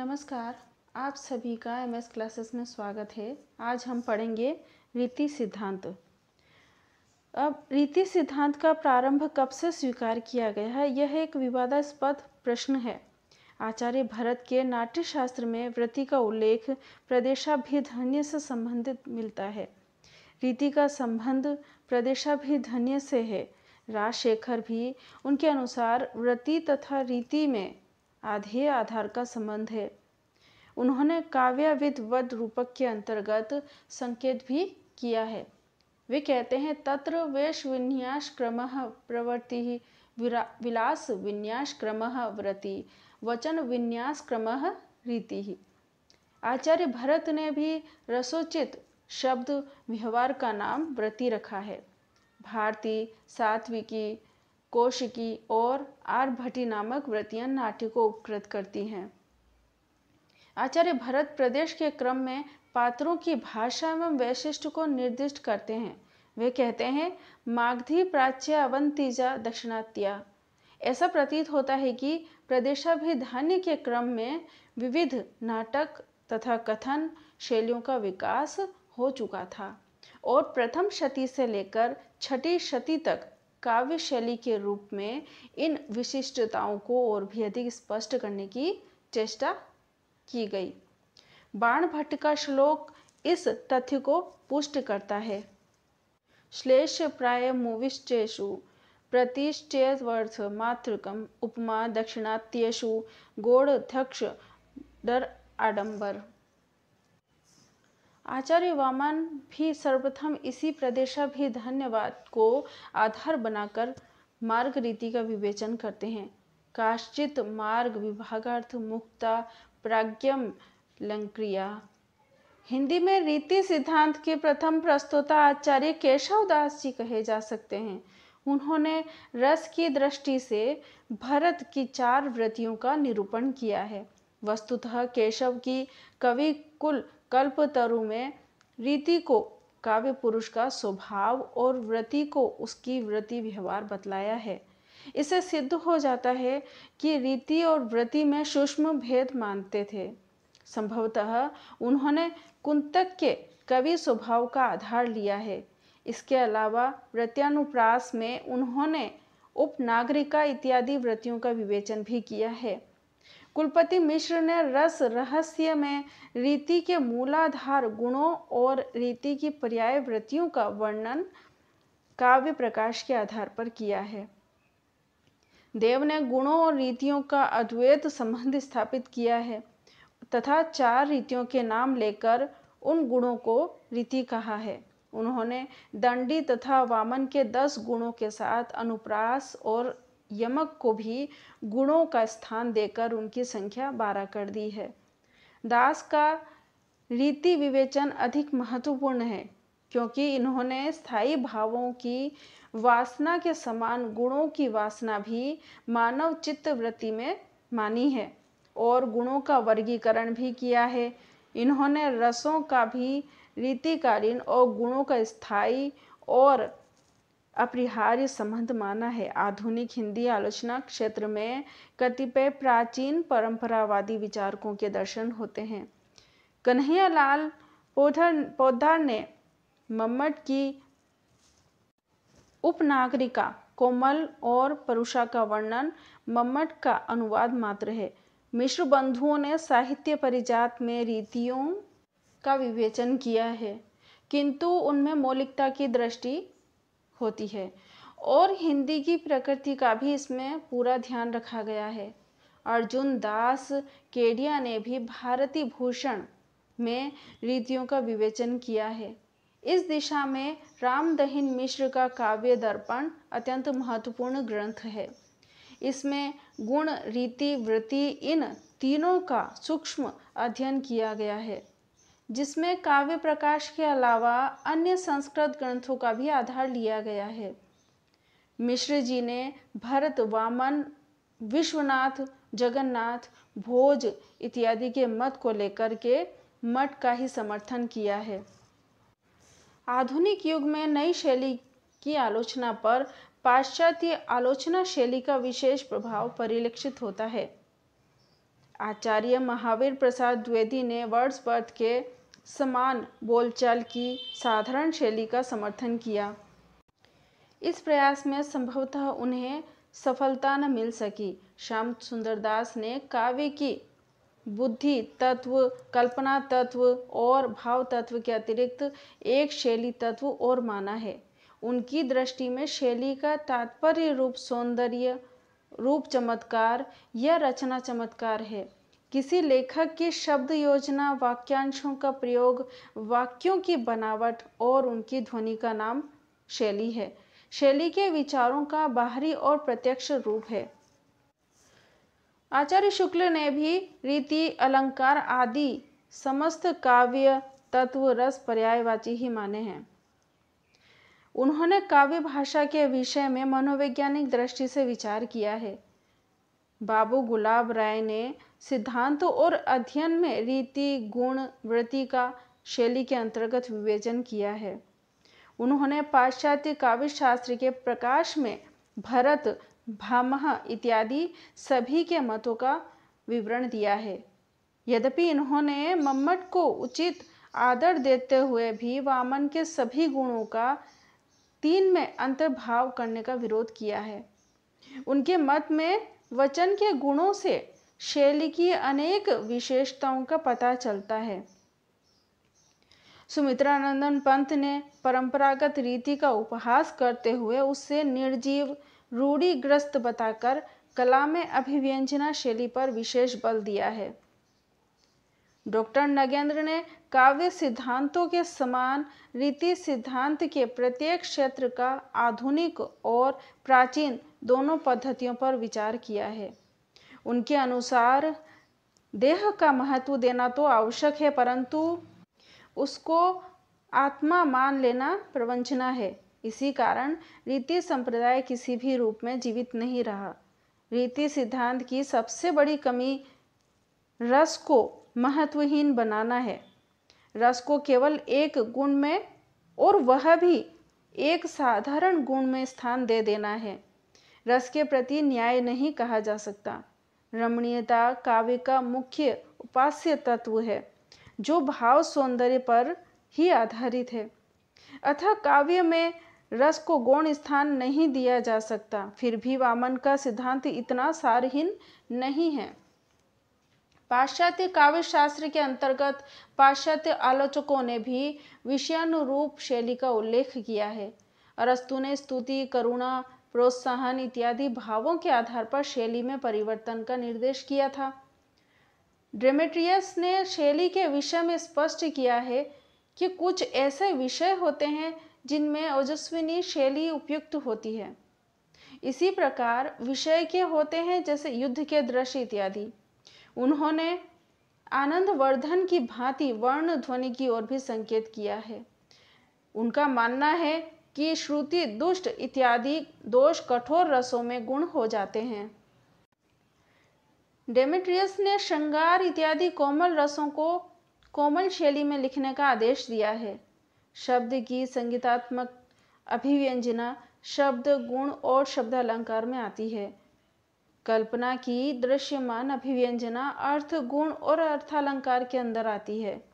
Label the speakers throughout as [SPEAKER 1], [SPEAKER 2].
[SPEAKER 1] नमस्कार, आप सभी का एम एस क्लासेस में स्वागत है। आज हम पढ़ेंगे रीति सिद्धांत। अब रीति सिद्धांत का प्रारंभ कब से स्वीकार किया गया है, यह एक विवादास्पद प्रश्न है। आचार्य भरत के नाट्यशास्त्र में व्रति का उल्लेख प्रदेशाभिधन्य से संबंधित मिलता है। रीति का संबंध प्रदेशाभिधन्य से है। राजशेखर भी उनके अनुसार व्रति तथा रीति में आधेय आधार का संबंध है। उन्होंने काव्यविद वध रूपक के अंतर्गत संकेत भी किया है। वे कहते हैं, तत्र वेश विन्यास क्रम प्रवृत्ति विलास विन्यास क्रम व्रति, वचन विन्यास क्रम रीति। आचार्य भरत ने भी रसोचित शब्द व्यवहार का नाम व्रति रखा है। भारती, सात्विकी कौशिकी और आरभटी नामक व्रतियाँ नाट्य को उपकृत करती हैं। आचार्य भरत प्रदेश के क्रम में पात्रों की भाषा एवं वैशिष्ट को निर्दिष्ट करते हैं। वे कहते हैं, मागधी प्राच्य अवंतीजा दक्षिणात्या। ऐसा प्रतीत होता है कि प्रदेशाभिधान्य के क्रम में विविध नाटक तथा कथन शैलियों का विकास हो चुका था और प्रथम शती से लेकर छठी शती तक काव्य शैली के रूप में इन विशिष्टताओं को और भी अधिक स्पष्ट करने की चेष्टा की गई। बाण भट्ट का श्लोक इस तथ्य को पुष्ट करता है। श्लेष प्राय मुविष्टेषु प्रतिष्ठेवर्थ मातृकम उपमा दक्षिणात्येषु गौड़ध्यक्ष डर, आडंबर। आचार्य वामन भी सर्वप्रथम इसी प्रदेशा भी धन्यवाद को आधार बनाकर मार्ग रीति का विवेचन करते हैं। काश्चित मार्ग विभागार्थ मुक्ता प्राज्ञम लंक्रिया। हिंदी में रीति सिद्धांत के प्रथम प्रस्तोता आचार्य केशव दास जी कहे जा सकते हैं। उन्होंने रस की दृष्टि से भरत की चार व्रतियों का निरूपण किया है। वस्तुतः केशव की कवि कुल कल्पतरु में रीति को, काव्य पुरुष का स्वभाव और व्रति को उसकी व्रति व्यवहार बतलाया है। इसे सिद्ध हो जाता है कि रीति और व्रति में सूक्ष्म भेद मानते थे। संभवतः उन्होंने कुंतक के कवि स्वभाव का आधार लिया है। इसके अलावा व्रत्यानुप्रास में उन्होंने उपनागरिका इत्यादि व्रतियों का विवेचन भी किया है। कुलपति मिश्र ने रस रहस्य में रीति के मूलाधार गुणों और रीति की पर्याय वृत्तियों का वर्णन काव्य प्रकाश के आधार पर किया है। देव ने गुणों और रीतियों का अद्वैत संबंध स्थापित किया है तथा चार रीतियों के नाम लेकर उन गुणों को रीति कहा है। उन्होंने दंडी तथा वामन के दस गुणों के साथ अनुप्रास और यमक को भी गुणों का स्थान देकर उनकी संख्या बारह कर दी है। दास का रीति विवेचन अधिक महत्वपूर्ण है, क्योंकि इन्होंने स्थायी भावों की वासना के समान गुणों की वासना भी मानव चित्त वृत्ति में मानी है और गुणों का वर्गीकरण भी किया है। इन्होंने रसों का भी रीतिकालीन और गुणों का स्थायी और अपरिहार्य संबंध माना है। आधुनिक हिंदी आलोचना क्षेत्र में कतिपय प्राचीन परंपरावादी विचारकों के दर्शन होते हैं। कन्हैया लाल पौधार ने मम्मट की उपनागरिका कोमल और परुषा का वर्णन मम्मट का अनुवाद मात्र है। मिश्र बंधुओं ने साहित्य परिजात में रीतियों का विवेचन किया है, किंतु उनमें मौलिकता की दृष्टि होती है। और हिंदी की प्रकृति का भी इसमें पूरा ध्यान रखा गया है। अर्जुन दास केडिया ने भी भारती भूषण में रीतियों का विवेचन किया है। इस दिशा में रामदहिन मिश्र का काव्य दर्पण अत्यंत महत्वपूर्ण ग्रंथ है। इसमें गुण, रीति, वृत्ति इन तीनों का सूक्ष्म अध्ययन किया गया है। जिसमें काव्य प्रकाश के अलावा अन्य संस्कृत ग्रंथों का भी आधार लिया गया है। मिश्र जी ने भरत, वामन, विश्वनाथ, जगन्नाथ, भोज इत्यादि के मत को लेकर के मठ का ही समर्थन किया है। आधुनिक युग में नई शैली की आलोचना पर पाश्चात्य आलोचना शैली का विशेष प्रभाव परिलक्षित होता है। आचार्य महावीर प्रसाद द्विवेदी ने वर्ड्सवर्थ के समान बोलचाल की साधारण शैली का समर्थन किया। इस प्रयास में संभवतः उन्हें सफलता न मिल सकी। श्याम सुंदरदास ने काव्य की बुद्धि तत्व, कल्पना तत्व और भाव तत्व के अतिरिक्त एक शैली तत्व और माना है। उनकी दृष्टि में शैली का तात्पर्य रूप सौंदर्य, रूप चमत्कार या रचना चमत्कार है। किसी लेखक की शब्द योजना, वाक्यांशों का प्रयोग, वाक्यों की बनावट और उनकी ध्वनि का नाम शैली है। शैली के विचारों का बाहरी और प्रत्यक्ष रूप है। आचार्य शुक्ल ने भी रीति, अलंकार आदि समस्त काव्य, तत्व, रस, पर्यायवाची ही माने हैं। उन्होंने काव्य भाषा के विषय में मनोवैज्ञानिक दृष्टि से विचार किया है। बाबू गुलाब राय ने सिद्धांत और अध्ययन में रीति, गुण, वृत्ति का शैली के अंतर्गत विवेचन किया है। उन्होंने पाश्चात्य काव्य शास्त्र के प्रकाश में भरत, भामह इत्यादि सभी के मतों का विवरण दिया है। यद्यपि इन्होंने मम्मट को उचित आदर देते हुए भी वामन के सभी गुणों का तीन में अंतर्भाव करने का विरोध किया है। उनके मत में वचन के गुणों से शैली की अनेक विशेषताओं का पता चलता है। सुमित्रानंदन पंत ने परंपरागत रीति का उपहास करते हुए उससे निर्जीव, रूढ़िग्रस्त बताकर कला में अभिव्यंजना शैली पर विशेष बल दिया है। डॉक्टर नगेंद्र ने काव्य सिद्धांतों के समान रीति सिद्धांत के प्रत्येक क्षेत्र का आधुनिक और प्राचीन दोनों पद्धतियों पर विचार किया है। उनके अनुसार, देह का महत्व देना तो आवश्यक है, परंतु उसको आत्मा मान लेना प्रवंचना है। इसी कारण रीति संप्रदाय किसी भी रूप में जीवित नहीं रहा। रीति सिद्धांत की सबसे बड़ी कमी रस को महत्वहीन बनाना है। रस को केवल एक गुण में और वह भी एक साधारण गुण में स्थान दे देना है। रस के प्रति न्याय नहीं कहा जा सकता। रमणीयता काव्य का मुख्य उपास्य तत्व है, जो भाव सौंदर्य पर ही आधारित है। अतः काव्य में रस को गौण स्थान नहीं दिया जा सकता, फिर भी वामन का सिद्धांत इतना सारहीन नहीं है। पाश्चात्य काव्य शास्त्र के अंतर्गत पाश्चात्य आलोचकों ने भी विषयानुरूप शैली का उल्लेख किया है। अरस्तु ने स्तुति, करुणा प्रोत्साहन इत्यादि भावों के आधार पर शैली में परिवर्तन का निर्देश किया था। ड्रेमेट्रियस ने शैली के विषय में स्पष्ट किया है कि कुछ ऐसे विषय होते हैं जिनमें ओजस्विनी शैली उपयुक्त होती है। इसी प्रकार विषय के होते हैं जैसे युद्ध के दृश्य इत्यादि। उन्होंने आनंद वर्धन की भांति वर्ण ध्वनि की ओर भी संकेत किया है। उनका मानना है कि श्रुति, दुष्ट इत्यादि दोष कठोर रसों में गुण हो जाते हैं। डेमेट्रियस ने श्रृंगार इत्यादि कोमल रसों को कोमल शैली में लिखने का आदेश दिया है। शब्द की संगीतात्मक अभिव्यंजना, शब्द, गुण और शब्द अलंकार में आती है। कल्पना की दृश्यमान अभिव्यंजना अर्थ, गुण और अर्थालंकार के अंदर आती है।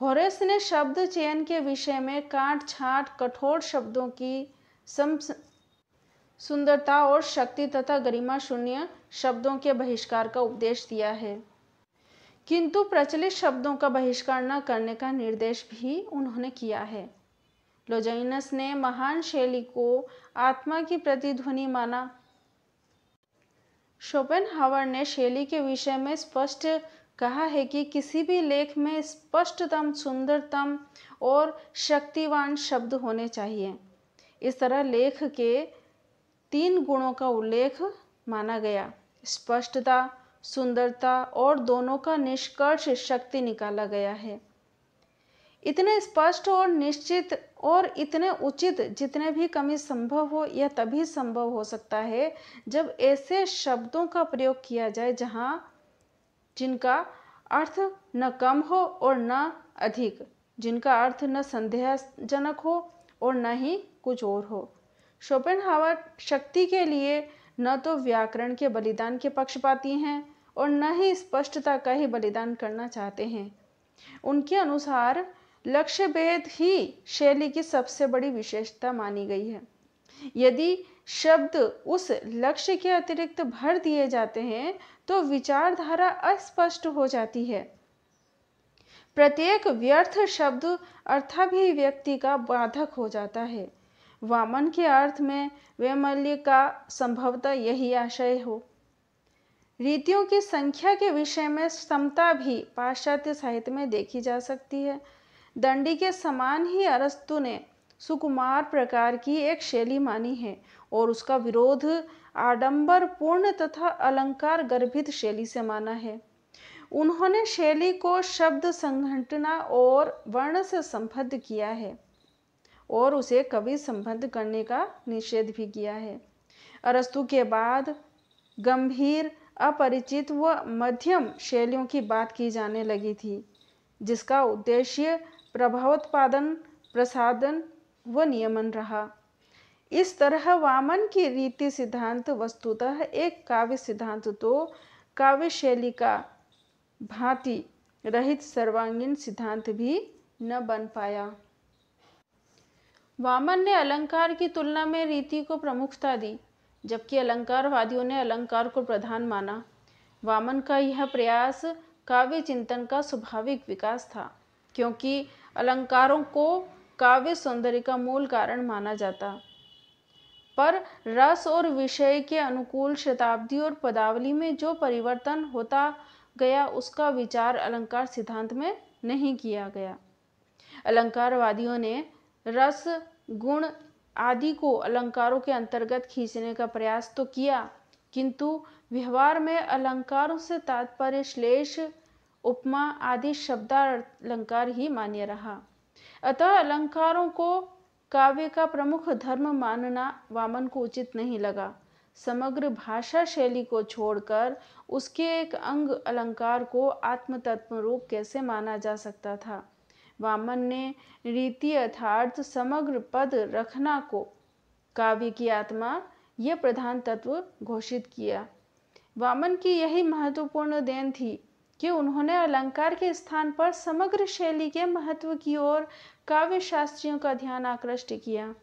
[SPEAKER 1] होरेस ने शब्द चयन के विषय में काट छाट कठोर शब्दों की सम, सुंदरता और शक्ति तथा गरिमा शून्य शब्दों के बहिष्कार का उपदेश दिया है। किंतु प्रचलित शब्दों का बहिष्कार न करने का निर्देश भी उन्होंने किया है। लोजाइनस ने महान शैली को आत्मा की प्रतिध्वनि माना। शोपेन हावर ने शैली के विषय में स्पष्ट कहा है कि किसी भी लेख में स्पष्टतम, सुंदरतम और शक्तिवान शब्द होने चाहिए। इस तरह लेख के तीन गुणों का उल्लेख माना गया। स्पष्टता, सुंदरता और दोनों का निष्कर्ष शक्ति निकाला गया है। इतने स्पष्ट और निश्चित और इतने उचित जितने भी कमी संभव हो, यह तभी संभव हो सकता है जब ऐसे शब्दों का प्रयोग किया जाए जहाँ जिनका अर्थ न कम हो और न अधिक, जिनका अर्थ न संदेहजनक हो और न ही कुछ और हो। शोपेन शक्ति के लिए न तो व्याकरण के बलिदान के पक्षपाती हैं और न ही स्पष्टता का ही बलिदान करना चाहते हैं। उनके अनुसार लक्ष्य भेद ही शैली की सबसे बड़ी विशेषता मानी गई है। यदि शब्द उस लक्ष्य के अतिरिक्त भर दिए जाते हैं तो विचारधारा अस्पष्ट हो जाती है। प्रत्येक व्यर्थ शब्द अर्थाभिव्यक्ति का बाधक हो जाता है। वामन के अर्थ में वैमल्य का संभवतः यही आशय हो। रीतियों की संख्या के विषय में समता भी पाश्चात्य साहित्य में देखी जा सकती है। दंडी के समान ही अरस्तु ने सुकुमार प्रकार की एक शैली मानी है और उसका विरोध आडंबर पूर्ण तथा अलंकार गर्भित शैली से माना है। उन्होंने शैली को शब्द संघटना और वर्ण से संबद्ध किया है और उसे कवि संबद्ध करने का निषेध भी किया है। अरस्तु के बाद गंभीर, अपरिचित व मध्यम शैलियों की बात की जाने लगी थी, जिसका उद्देश्य प्रभावोत्पादन, प्रसादन व नियमन रहा। इस तरह वामन की रीति सिद्धांत वस्तुतः एक काव्य सिद्धांत तो काव्य शैली का भांति रहित सर्वांगीण सिद्धांत भी न बन पाया। वामन ने अलंकार की तुलना में रीति को प्रमुखता दी, जबकि अलंकारवादियों ने अलंकार को प्रधान माना। वामन का यह प्रयास काव्य चिंतन का स्वाभाविक विकास था, क्योंकि अलंकारों को काव्य सौंदर्य का मूल कारण माना जाता। पर रस और विषय के अनुकूल शताब्दी और पदावली में जो परिवर्तन होता गया, उसका विचार अलंकार सिद्धांत में नहीं किया गया। अलंकारवादियों ने रस, गुण आदि को अलंकारों के अंतर्गत खींचने का प्रयास तो किया, किंतु व्यवहार में अलंकारों से तात्पर्य, श्लेष, उपमा आदि शब्दालंकार ही मान्य रहा। अतः अलंकारों को काव्य का प्रमुख धर्म मानना वामन को उचित नहीं लगा। समग्र भाषा शैली को छोड़कर उसके एक अंग अलंकार को आत्म तत्व रूप कैसे माना जा सकता था? वामन ने रीति अर्थार्थ समग्र पद रखना को काव्य की आत्मा यह प्रधान तत्व घोषित किया। वामन की यही महत्वपूर्ण देन थी कि उन्होंने अलंकार के स्थान पर समग्र शैली के महत्व की ओर काव्य शास्त्रियों का ध्यान आकृष्ट किया।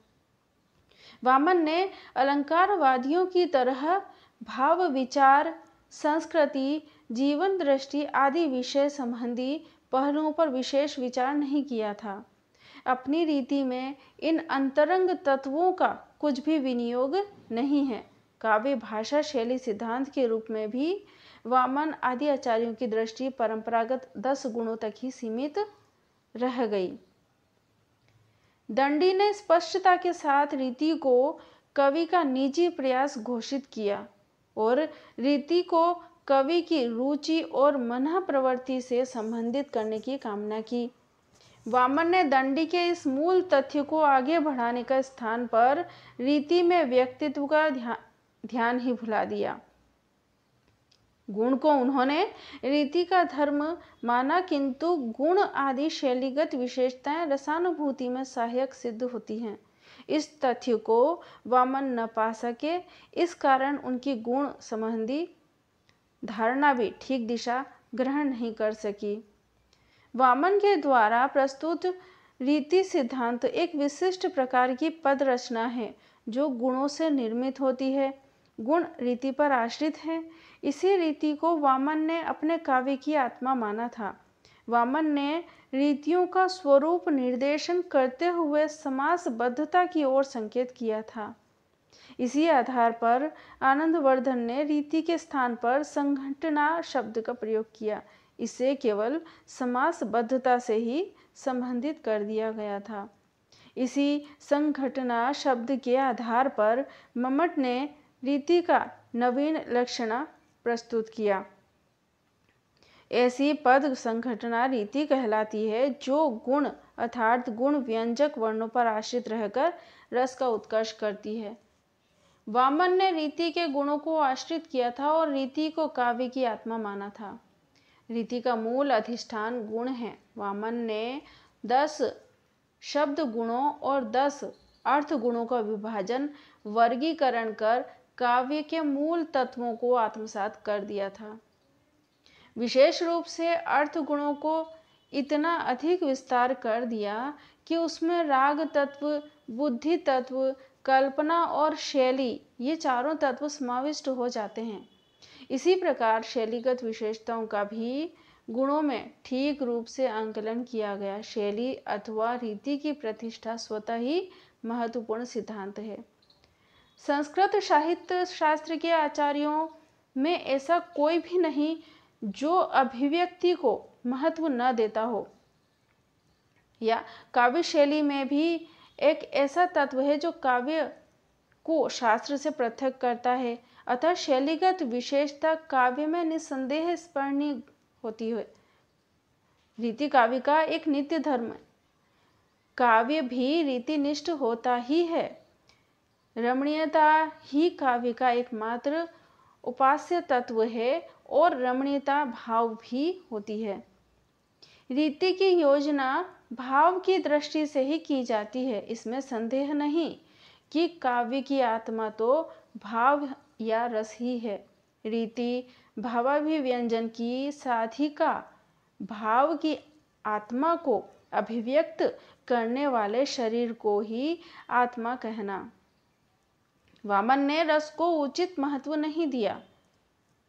[SPEAKER 1] वामन ने अलंकारवादियों की तरह भाव, विचार, संस्कृति, जीवन दृष्टि आदि विषय संबंधी पहलुओं पर विशेष विचार नहीं किया था। अपनी रीति में इन अंतरंग तत्वों का कुछ भी विनियोग नहीं है। काव्य भाषा शैली सिद्धांत के रूप में भी वामन आदि आचार्यों की दृष्टि परंपरागत दस गुणों तक ही सीमित रह गई। दंडी ने स्पष्टता के साथ रीति को कवि का निजी प्रयास घोषित किया और रीति को कवि की रुचि और मन प्रवृत्ति से संबंधित करने की कामना की। वामन ने दंडी के इस मूल तथ्य को आगे बढ़ाने का स्थान पर रीति में व्यक्तित्व का ध्यान ध्यान ही भुला दिया। गुण को उन्होंने रीति का धर्म माना, किंतु गुण आदि शैलीगत विशेषताएँ रसानुभूति में सहायक सिद्ध होती हैं। इस तथ्य को वामन न पा सके। इस कारण उनकी गुण संबंधी धारणा भी ठीक दिशा ग्रहण नहीं कर सकी। वामन के द्वारा प्रस्तुत रीति सिद्धांत एक विशिष्ट प्रकार की पद रचना है, जो गुणों से निर्मित होती है। गुण रीति पर आश्रित है। इसी रीति को वामन ने अपने काव्य की आत्मा माना था। वामन ने रीतियों का स्वरूप निर्देशन करते हुए समासबद्धता की ओर संकेत किया था। इसी आधार पर आनंदवर्धन ने रीति के स्थान पर संघटना शब्द का प्रयोग किया। इसे केवल समासबद्धता से ही संबंधित कर दिया गया था। इसी संघटना शब्द के आधार पर ममट ने रीति का नवीन लक्षण प्रस्तुत किया। ऐसी पद संघटना रीति कहलाती है, जो गुण अर्थात गुण व्यंजक वर्णों पर आश्रित रहकर रस का उत्कर्ष करती है। वामन ने रीति के गुणों को आश्रित किया था और रीति को काव्य की आत्मा माना था। रीति का मूल अधिष्ठान गुण है। वामन ने दस शब्द गुणों और दस अर्थ गुणों का विभाजन वर्गीकरण कर काव्य के मूल तत्वों को आत्मसात कर दिया था। विशेष रूप से अर्थ गुणों को इतना अधिक विस्तार कर दिया कि उसमें राग तत्व, बुद्धि तत्व, कल्पना और शैली, ये चारों तत्व समाविष्ट हो जाते हैं। इसी प्रकार शैलीगत विशेषताओं का भी गुणों में ठीक रूप से आंकलन किया गया। शैली अथवा रीति की प्रतिष्ठा स्वतः ही महत्वपूर्ण सिद्धांत है। संस्कृत साहित्य शास्त्र के आचार्यों में ऐसा कोई भी नहीं जो अभिव्यक्ति को महत्व न देता हो। या काव्य शैली में भी एक ऐसा तत्व है जो काव्य को शास्त्र से पृथक करता है, अतः शैलीगत विशेषता काव्य में निसंदेह स्मरणीय होती है। रीति काव्य का एक नित्य धर्म, काव्य भी रीतिनिष्ठ होता ही है। रमणीयता ही काव्य का एकमात्र उपास्य तत्व है और रमणीयता भाव भी होती है। रीति की योजना भाव की दृष्टि से ही की जाती है। इसमें संदेह नहीं कि काव्य की आत्मा तो भाव या रस ही है। रीति भावाभिव्यंजन की साधिका भाव की आत्मा को अभिव्यक्त करने वाले शरीर को ही आत्मा कहना। वामन ने रस को उचित महत्व नहीं दिया।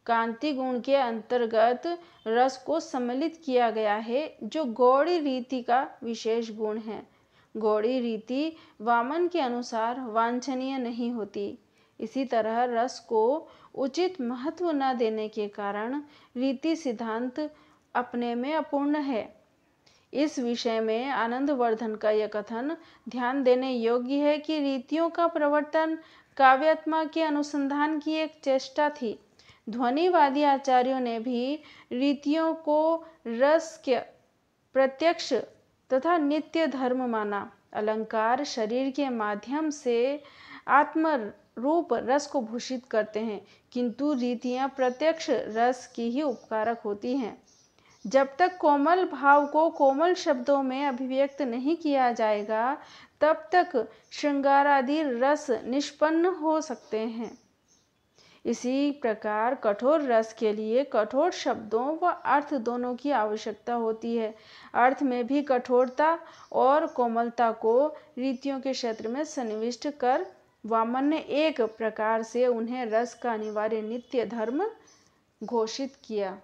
[SPEAKER 1] कांति गुण के अंतर्गत रस को सम्मिलित किया गया है, जो गौड़ी रीति का विशेष गुण है। गौड़ी रीति वामन के अनुसार वांछनीय नहीं होती। इसी तरह रस को उचित महत्व न देने के कारण रीति सिद्धांत अपने में अपूर्ण है। इस विषय में आनंद वर्धन का यह कथन ध्यान देने योग्य है कि रीतियों का प्रवर्तन काव्यात्मा के अनुसंधान की एक चेष्टा थी। ध्वनिवादी आचार्यों ने भी रीतियों को रस के प्रत्यक्ष तथा नित्य धर्म माना। अलंकार शरीर के माध्यम से आत्म रूप रस को भूषित करते हैं, किंतु रीतियाँ प्रत्यक्ष रस की ही उपकारक होती हैं। जब तक कोमल भाव को कोमल शब्दों में अभिव्यक्त नहीं किया जाएगा, तब तक श्रृंगारादि रस निष्पन्न हो सकते हैं। इसी प्रकार कठोर रस के लिए कठोर शब्दों व अर्थ दोनों की आवश्यकता होती है। अर्थ में भी कठोरता और कोमलता को रीतियों के क्षेत्र में सन्निविष्ट कर वामन ने एक प्रकार से उन्हें रस का अनिवार्य नित्य धर्म घोषित किया।